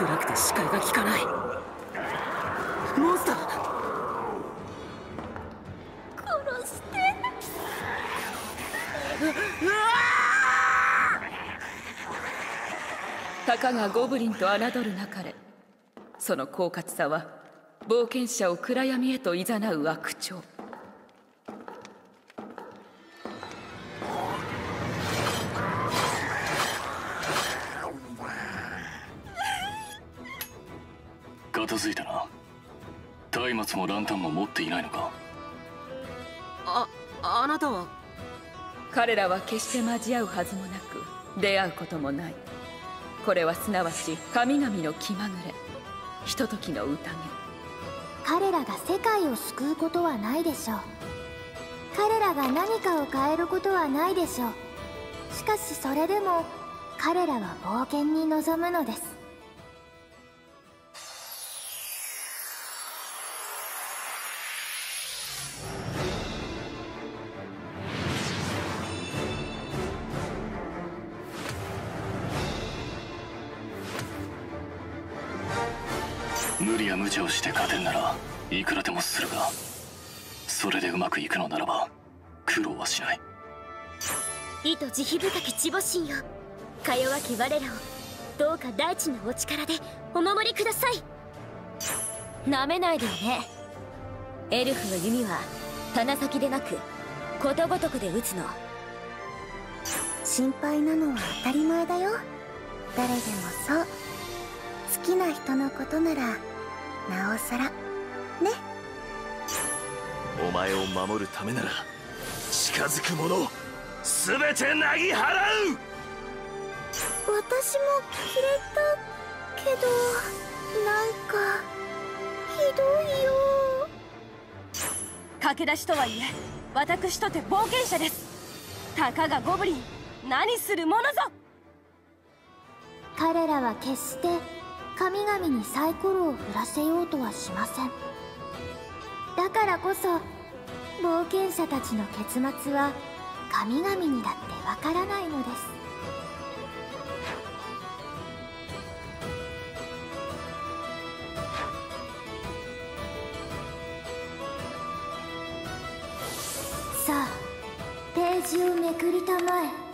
暗くて視界が効かない。モンスター。殺して。たかがゴブリンと侮るなかれ。その狡猾さは冒険者を暗闇へと誘う悪鳥。片付いたな。松明もランタンも持っていないのか？ああなたは？彼らは決して交わうはずもなく出会うこともない。これはすなわち神々の気まぐれ。ひとときの宴。彼らが世界を救うことはないでしょう。彼らが何かを変えることはないでしょう。しかしそれでも彼らは冒険に臨むのです無理や無茶をして勝てんならいくらでもするがそれでうまくいくのならば苦労はしない。意図慈悲深き地母神よ。か弱き我らをどうか大地のお力でお守りください。なめないでよね。エルフの弓は鼻先でなくことごとくで撃つの。心配なのは当たり前だよ。誰でもそう。好きな人のことならなおさら。ね。お前を守るためなら近づく者全てなぎ払う！私も切れたけどなんかひどいよ。駆け出しとはいえ私とて冒険者です。たかがゴブリン何するものぞ。彼らは決して神々にサイコロを振らせようとはしません。だからこそ冒険者たちの結末は神々にだってわからないのです。さあページをめくりたまえ。